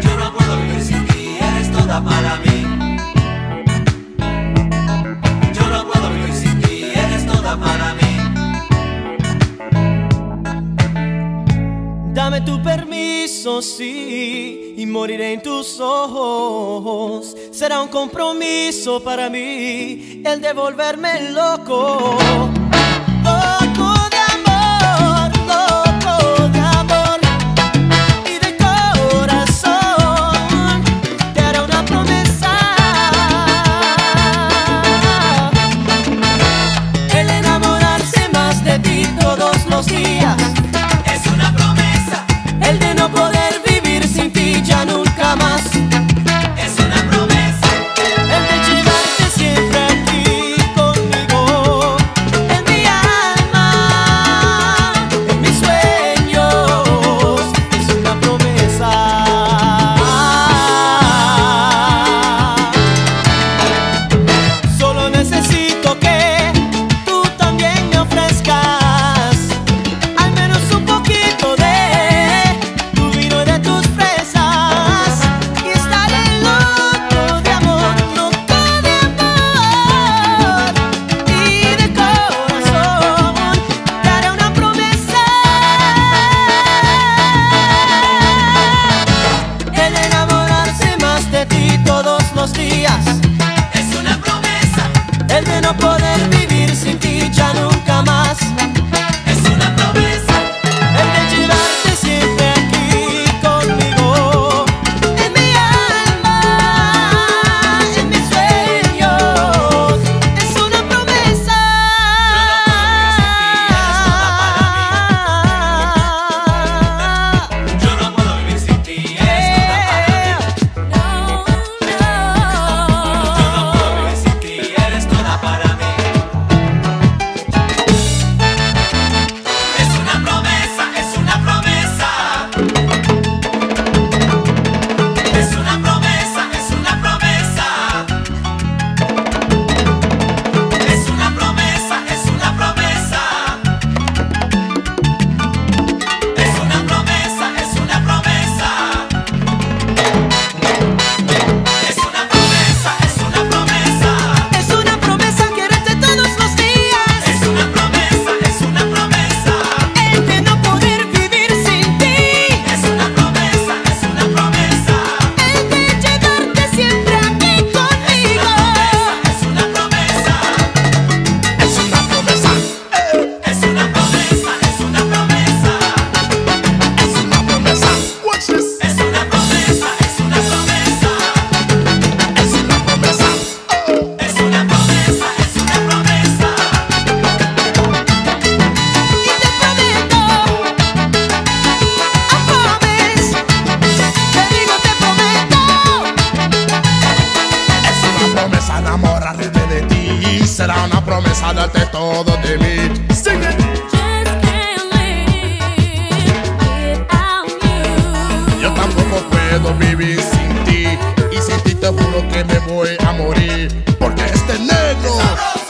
Yo no puedo vivir sin ti, eres toda para mí. Yo no puedo vivir sin ti, eres toda para mí. Dame tu permiso, sí, y moriré en tus ojos. Será un compromiso para mí el devolverme loco. promesa, date todo de mí. Sing it. Just can't live without you. Yo tampoco puedo vivir sin ti. Y sin ti te juro que me voy a morir. Porque este negro.